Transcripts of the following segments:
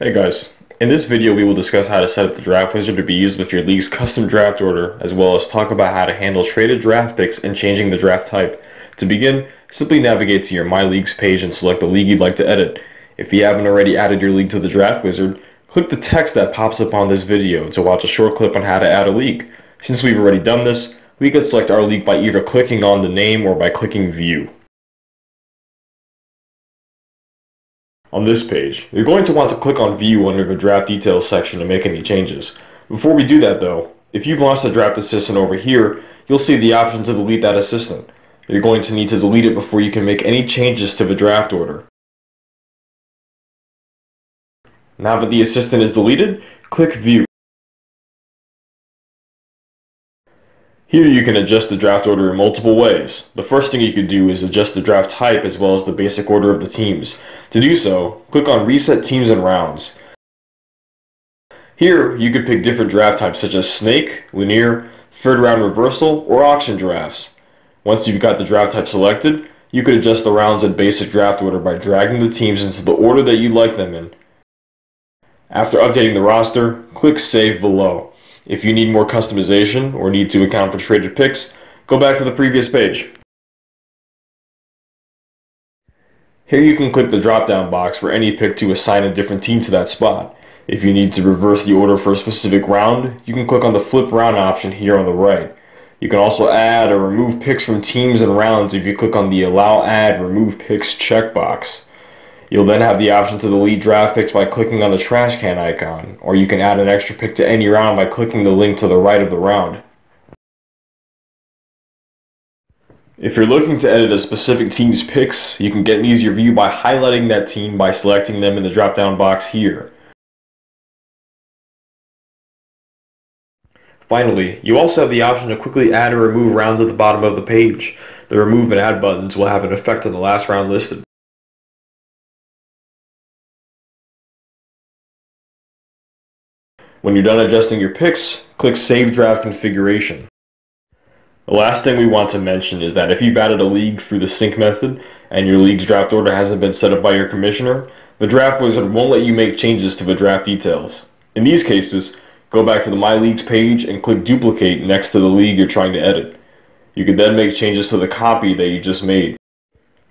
Hey guys, in this video we will discuss how to set up the draft wizard to be used with your league's custom draft order, as well as talk about how to handle traded draft picks and changing the draft type. To begin, simply navigate to your My Leagues page and select the league you'd like to edit. If you haven't already added your league to the draft wizard, click the text that pops up on this video to watch a short clip on how to add a league. Since we've already done this, we can select our league by either clicking on the name or by clicking view. On this page, you're going to want to click on View under the Draft Details section to make any changes. Before we do that though, if you've launched a draft assistant over here, you'll see the option to delete that assistant. You're going to need to delete it before you can make any changes to the draft order. Now that the assistant is deleted, click View. Here you can adjust the draft order in multiple ways. The first thing you could do is adjust the draft type as well as the basic order of the teams. To do so, click on Reset Teams and Rounds. Here, you could pick different draft types such as Snake, Linear, Third Round Reversal, or Auction drafts. Once you've got the draft type selected, you could adjust the rounds in basic draft order by dragging the teams into the order that you'd like them in. After updating the roster, click Save below. If you need more customization or need to account for traded picks, go back to the previous page. Here you can click the drop-down box for any pick to assign a different team to that spot. If you need to reverse the order for a specific round, you can click on the flip round option here on the right. You can also add or remove picks from teams and rounds if you click on the Allow Add Remove Picks checkbox. You'll then have the option to delete draft picks by clicking on the trash can icon, or you can add an extra pick to any round by clicking the link to the right of the round. If you're looking to edit a specific team's picks, you can get an easier view by highlighting that team by selecting them in the drop-down box here. Finally, you also have the option to quickly add or remove rounds at the bottom of the page. The remove and add buttons will have an effect on the last round listed. When you're done adjusting your picks, click Save Draft Configuration. The last thing we want to mention is that if you've added a league through the sync method and your league's draft order hasn't been set up by your commissioner, the draft wizard won't let you make changes to the draft details. In these cases, go back to the My Leagues page and click Duplicate next to the league you're trying to edit. You can then make changes to the copy that you just made.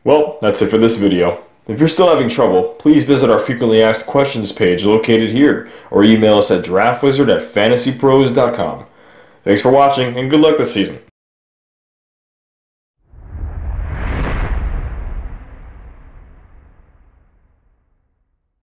Well, that's it for this video. If you're still having trouble, please visit our frequently asked questions page located here or email us at draftwizard at fantasypros.com. Thanks for watching and good luck this season.